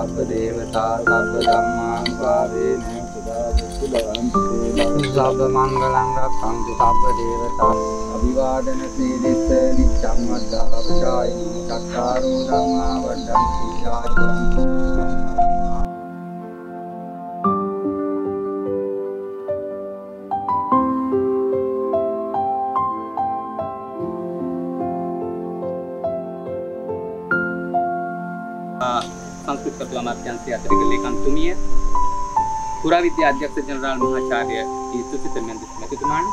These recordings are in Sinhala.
සබ්බ මංගලං රක්ඛන්තු සබ්බ දේවතා සබ්බ ධම්මානුභාවේන සබ්බ මංගලං රක්ඛන්තු සබ්බ දේවතා. අභිවාදන සීලිස නිච්ඡං වද්දාපචායිනෝ චක්කාරෝ ධම්මා වඩ්ඩන්ති ආයුවන් සංස්කෘත කටු අමාත්‍යංශයේ අතිරික ලේකම්තුමිය පුරාවිද්‍යා අධ්‍යක්ෂ ජනරාල් මහාචාර්ය ඊතුසිත මෙන්දිස් මැතිතුමාන්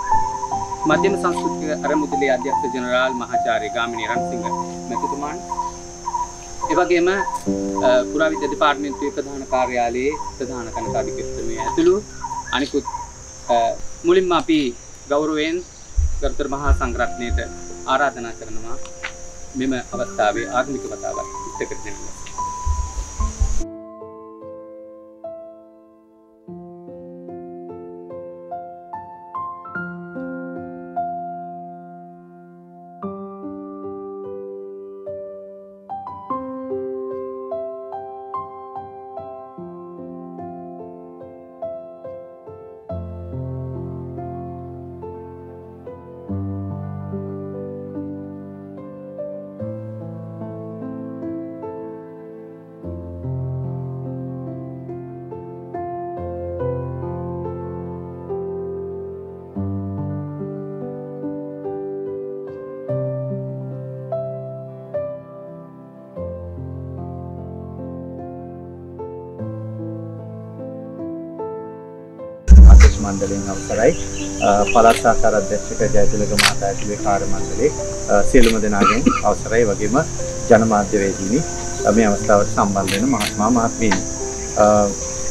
මධ්‍යම සංස්කෘතික අරමුදලේ අධ්‍යක්ෂ ජනරාල් මහාචාර්ය ගාමිණී රන්සිංහ මැතිතුමාන් එවැගේම පුරාවිද්‍යා දෙපාර්තමේන්තුවේ ප්‍රධාන කාර්යාලයේ ප්‍රධාන කණකාධිපතිතුමිය ඇතුළු අනිකුත් අ, මුලින්ම අපි ගෞරවයෙන් ගරුතර මහා සංඝරත්නයට ආරාධනා කරනවා මෙම අවස්ථාවේ ආගමික වතාවක් ඉෂ්ට කර දෙන්න. මණ්ඩලයෙන් අවසරයි. අ, පළාත් සහකාර අධ්‍යක්ෂක ජයතිලක මහතා ඇතුළේ කාර්ය මණ්ඩලයේ අ, සියලුම දෙනාගෙන් අවසරයි. වගේම ජනමාධ්‍යවේදීනි අ, මේ අවස්ථාවට සම්බන්ධ වෙන මහත්මයා මහත්මීනි. අ,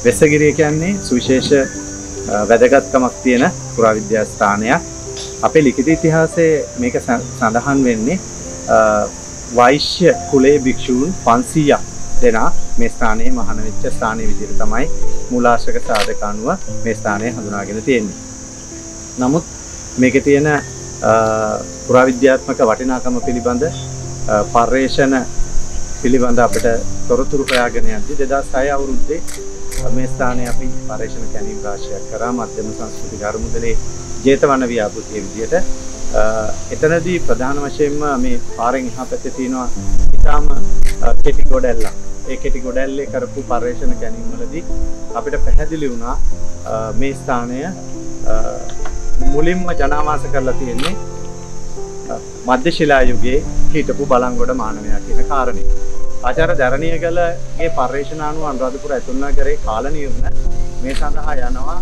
වෙස්සගිරිය කියන්නේ සුවිශේෂ අ, වැදගත්කමක් තියෙන පුරාවිද්‍යා ස්ථානයක් අපේ ලිඛිත ඉතිහාසයේ මේක ස- සඳහන් වෙන්නේ අ, වෛශ්‍ය කුලේ භික්ෂූන් 500ක් දෙනා මේ ස්ථානයේ මහාන වෙච්ච ස්ථානයේ විදිහට තමයි මූලාශ්‍රක සාධක අනුව මේ ස්ථානය හඳුනාගෙන තියෙන්නේ. නමුත් මේකේ තියෙන අ, පුරාවිද්‍යාත්මක වටිනාකම පිළිබඳ අ, පර්යේෂණ පිළිබඳ අපිට තොරතුරු හොයාගෙන යද්දී 2006 අවුරුද්දේ මේ ස්ථානයේ අපි පර්යේෂණ කැණීම් රාශියක් කරා මධ්‍යම සංස්කෘතික අරමුදලේ ජේතවන ව්‍යාපෘතිය විදිහට අ, එතනදී ප්‍රධාන වශයෙන්ම මේ පාරෙන් එහා පැත්තේ තියෙනවා ඊටාම අ, කෙටි ගොඩැල්ලක්. ඒ කෙටි ගොඩැල්ලේ කරපු පර්යේෂණ කැණීම් වලදී අපිට පැහැදිලි වුණා අ, මේ ස්ථානය අ, මුලින්ම ජනාවාස කරලා තියෙන්නේ අ, මධ්‍ය ශිලා යුගයේ හිටපු බලංගොඩ මානවයා කියන කාරණේ. ආචාර්ය දරණියගලගේ පර්යේෂණ අනුව අනුරාධපුර ඇතුළු නගරේ කාල නිර්ණ මේ සඳහා යනවා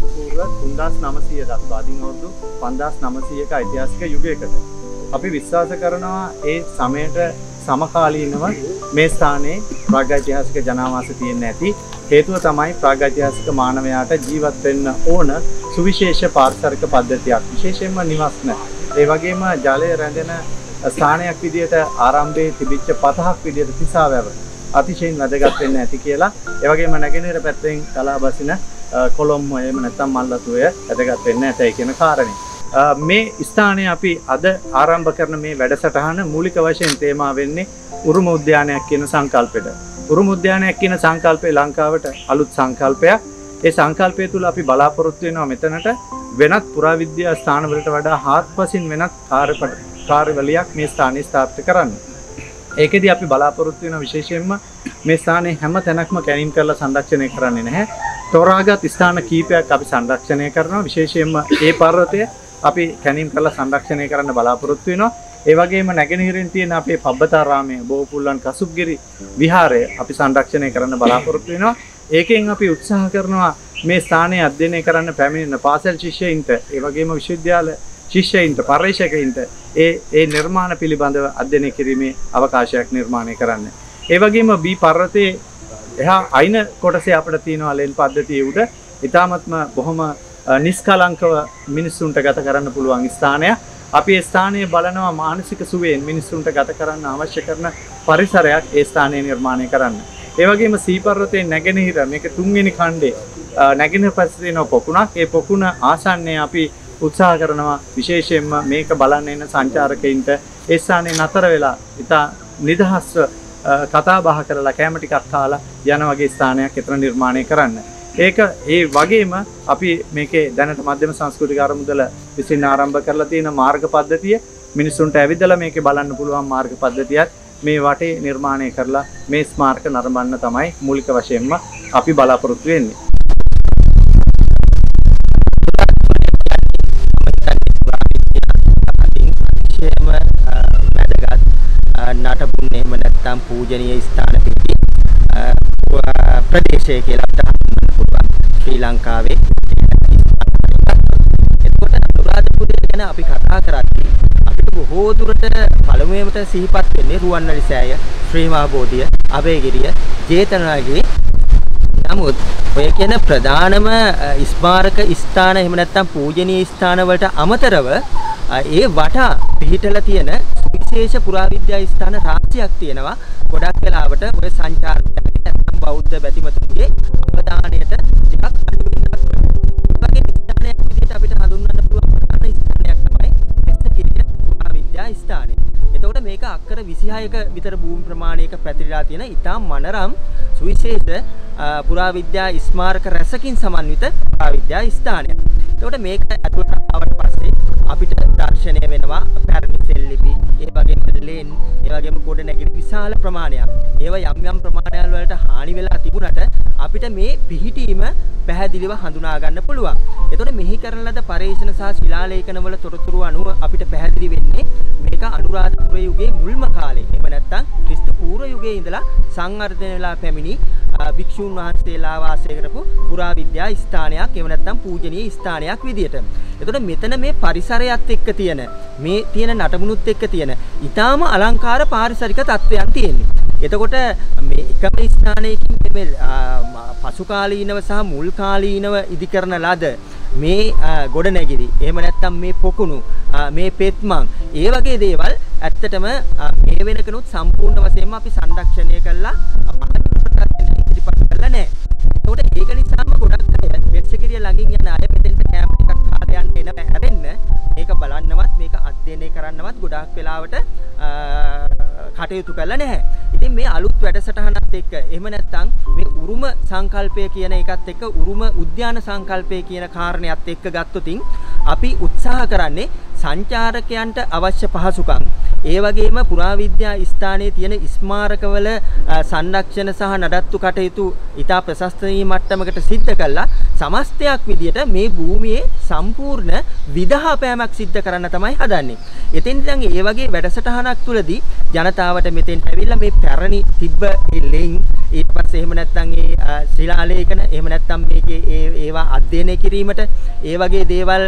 පූර්ව 3900 දක්වා අදින් අවුරුදු 5900ක ඓතිහාසික යුගයකට. අපි විශ්වාස කරනවා ඒ සමයට සමකාලීනව මේ ස්ථානයේ ප්‍රාග්ඓතිහාසික ජනාවාස තියෙන්න ඇති. හේතුව තමයි ප්‍රාග්ඓතිහාසික මානවයාට ජීවත් වෙන්න ඕන සුවිශේෂ පාරිසරික පද්ධතියක්. විශේෂයෙන්ම නිවස්න. ඒ වගේම ජලය රැඳෙන ස්ථානයක් විදිහට ආරම්භයේ තිබිච්ච පතහක් විදිහට තිසාවැව අතිශයින් වැදගත් වෙන්න ඇති කියලා. ඒ වගේම නැගෙනහිර පැත්තෙන් කලා බසින අ, කොළොම්ම එහෙම නැත්නම් මල්ලතුය වැදගත් වෙන්න ඇතයි කියන කාරණේ. අ, මේ ස්ථානයේ අපි අද ආරම්භ කරන මේ වැඩසටහන මූලික වශයෙන් තේමා වෙන්නේ උරුම උද්‍යානයක් කියන සංකල්පෙට. උරුම උද්‍යානයක් කියන සංකල්පය ලංකාවට අලුත් සංකල්පයක්. ඒ සංකල්පය තුළ අපි බලාපොරොත්තු වෙනවා මෙතනට වෙනත් පුරාවිද්‍යා ස්ථානවලට වඩා හාත්පසින් වෙනත් කාර්යපට කාර්යවලයක් මේ ස්ථානයේ ස්ථාපිත කරන්න. ඒකෙදි අපි බලාපොරොත්තු වෙන විශේෂයෙන්ම මේ ස්ථානයේ හැම තැනක්ම කැණීම් කරලා සංරක්ෂණය කරන්නේ නැහැ. තෝරාගත් ස්ථාන කීපයක් අපි සංරක්ෂණය කරනවා විශේෂයෙන්ම ඒ පර්වතය අපි කැණීම් කරලා සංරක්ෂණය කරන්න බලාපොරොත්තු වෙනවා. ඒ වගේම නැගෙනහිරින් තියෙන අපේ පබ්බතාරාමය බෝපුල්ලන් කසුප්ගිරි විහාරය අපි සංරක්ෂණය කරන්න බලාපොරොත්තු වෙනවා. ඒකෙන් අපි උත්සාහ කරනවා මේ ස්ථානයේ අධ්‍යයනය කරන්න පැමිණෙන පාසල් ශිෂ්‍යයින්ට ඒ වගේම විශ්වවිද්‍යාල ශිෂ්‍යයින්ට පර්යේෂකයින්ට ඒ ඒ නිර්මාණ පිළිබඳව අධ්‍යයනය කිරීමේ අවකාශයක් නිර්මාණය කරන්න. ඒ වගේම බී පර්වතයේ එහා අයින කොටසේ අපිට තියෙනවා ලෙන් පද්ධතිය උඩ ඉතාමත්ම බොහොම අ, නිස්කලංකව මිනිස්සුන්ට ගත කරන්න පුළුවන් ස්ථානයක්. අපි ඒ ස්ථානයේ බලනවා මානසික සුවයෙන් මිනිස්සුන්ට ගත කරන්න අවශ්‍ය කරන පරිසරයක් ඒ ස්ථානයේ නිර්මාණය කරන්න. ඒ වගේම සීපර්වතයේ නැගෙනහිර මේක තුන්වෙනි කණ්ඩේ අ, නැගෙනහිර පැත්තේ තියෙන පොකුණක්. ඒ පොකුණ ආසන්නයේ අපි උත්සාහ කරනවා විශේෂයෙන්ම මේක බලන්න එන සංචාරකයින්ට ඒ ස්ථානයේ නතර වෙලා ඉතා නිදහස්ව කතා බහ කරලා කෑම ටිකක් කාලා යන වගේ ස්ථානයක් එතන නිර්මාණය කරන්න. ඒක ඒ වගේම අපි මේකේ දැනට මධ්‍යම සංස්කෘතික අරමුදල විසින් ආරම්භ කරලා තියෙන මාර්ග පද්ධතිය මිනිස්සුන්ට ඇවිදලා මේකේ බලන්න පුළුවන් මාර්ග පද්ධතියත් මේ වටේ නිර්මාණය කරලා මේ ස්මාරක නරඹන්න තමයි මූලික වශයෙන්ම අපි බලාපොරොත්තු වෙන්නේ. විශේෂම වැදගත් නටබුන් එහෙම නැත්නම් පූජනීය ස්ථාන පිටි ප්‍රදේශය කියලා අපිට හඳුන්වන්න පුළුවන් ශ්‍රී ලංකාවේ එතකොට අනුරාධපුරය ගැන අපි කතා කරද්දී අපිට බොහෝ දුරට පළමුවෙන්ම සිහිපත් වෙන්නේ රුවන්වැලි සෑය ශ්‍රී මහා බෝධිය අබේගිරිය ජේතවනාගේ නමුත් ඔය කියන ප්‍රධානම ස්මාරක ස්ථාන එහෙම නැත්නම් පූජනීය ස්ථාන වලට අමතරව ඒ වටා පිහිටලා තියෙන විශේෂ පුරාවිද්‍යා ස්ථාන රාශියක් තියෙනවා. ගොඩක් වෙලාවට ඔය සංචාරකයන්ගේ නැත්නම් බෞද්ධ බැතිමතුන්ගේ 100ක විතර භූමි ප්‍රමාණයක පැතිරලා තියෙන ඉතාම මනරම් සුවිශේෂ පුරාවිද්‍යා ස්මාරක රැසකින් සමන්විත පුරාවිද්‍යා ස්ථානයක්. එතකොට මේක ඇතුළට ආවට පස්සේ අපිට දර්ශනය වෙනවා පැරණි සෙල්ලිපි, ඒ වගේම ලෙන් ගොඩ නැගිලි විශාල ප්‍රමාණයක්. ඒවා යම් යම් ප්‍රමාණයල් වලට හානි වෙලා තිබුණට අපිට මේ පිහිටීම පැහැදිලිව හඳුනා ගන්න පුළුවන්. එතකොට මෙහි කරන ලද පරීක්ෂණ සහ ශිලාලේඛන වල තොරතුරු අනුව අපිට පැහැදිලි වෙන්නේ මේක අනුරාධපුර යුගයේ මුල්ම කාලේ. එහෙම නැත්නම් ක්‍රිස්තු පූර්ව යුගයේ ඉඳලා සංවර්ධනය වෙලා පැමිණි භික්ෂූන් වහන්සේලා වාසය කරපු පුරාවිද්‍යා ස්ථානයක් එහෙම නැත්නම් පූජනීය ස්ථානයක් විදියට. එතකොට මෙතන මේ පරිසරයත් එක්ක තියෙන මේ තියෙන නටමුණුත් එක්ක තියෙන ඊටාම අලංකාර පාරිසරික තත්ත්වයන් තියෙන්නේ. එතකොට මේ එකම ස්ථානයකින් මේ පසු කාලීනව සහ මුල් කාලීනව ඉදි කරන ලද මේ ගොඩනැගිලි එහෙම නැත්නම් මේ පොකුණු මේ පෙත්මන් ඒ වගේ දේවල් ඇත්තටම මේ වෙනකනුත් සම්පූර්ණ වශයෙන්ම අපි සංරක්ෂණය කළා ඉදිරිපත් කළා නැහැ. ඒකට ඒක නිසාම ගොඩක් අය වෙස්සකිරිය ළඟින් යන අය මෙතෙන්ට කැම්ප් එකක් කාලා යන්න එන හැරෙන්න මේක බලන්නවත් මේක අධ්‍යයනය කරන්නවත් ගොඩාක් වෙලාවට කටයුතු කළා නැහැ. ඉතින් මේ අලුත් වැඩසටහනත් එක්ක එහෙම නැත්නම් මේ උරුම සංකල්පය කියන එකත් එක්ක උරුම උද්‍යාන සංකල්පය කියන කාරණයක් එක්ක ගත්තොතින් අපි උත්සාහ කරන්නේ සංචාරකයන්ට අවශ්‍ය පහසුකම් ඒ වගේම පුරාවිද්‍යා ස්ථානයේ තියෙන ස්මාරකවල සංරක්ෂණ සහ නඩත්තු කටයුතු ඉතා ප්‍රශස්තනීය මට්ටමකට සිද්ධ කළා සමස්තයක් විදියට මේ භූමියේ සම්පූර්ණ විදහාපෑමක් සිද්ධ කරන්න තමයි හදන්නේ. එතෙන් ඉඳන් ඒ වගේ වැඩසටහනක් තුලදී ජනතාවට මෙතෙන් ඇවිල්ලා මේ පැරණි තිබ්බ ලෙන් ඊට පස්සේ එහෙම නැත්නම් ඒ ශිලාලේඛන එහෙම නැත්නම් මේකේ ඒ ඒවා අධ්‍යයනය කිරීමට ඒ වගේ දේවල්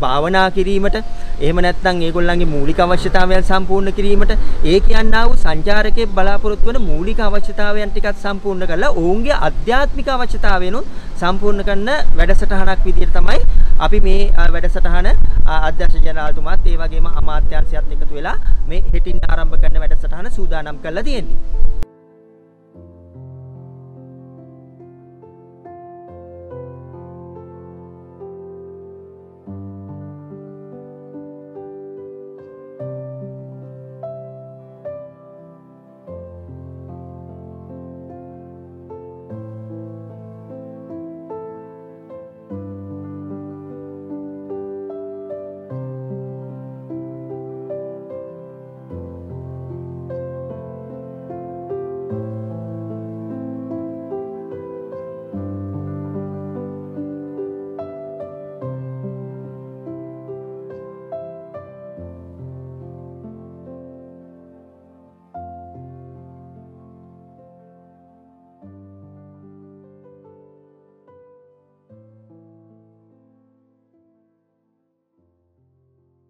භාවනා කිරීමට එහෙම නැත්නම් ඒගොල්ලන්ගේ මූලික අවශ්‍යතාවයන් සම්පූර්ණ කිරීමට ඒ කියන්නා වූ සංචාරකයෙක් බලාපොරොත්තු වන මූලික අවශ්‍යතාවයන් ටිකත් සම්පූර්ණ කරලා ඔවුන්ගේ අධ්‍යාත්මික අවශ්‍යතාවයනුත් සම්පූර්ණ කරන වැඩසටහනක් විදිහට තමයි අපි මේ වැඩසටහන අධ්‍යක්ෂ ජනරාල්තුමාත් ඒ වගේම අමාත්‍යාංශයත් එකතු වෙලා මේ හෙටින් ආරම්භ කරන වැඩසටහන සූදානම් කරලා තියෙන්නේ.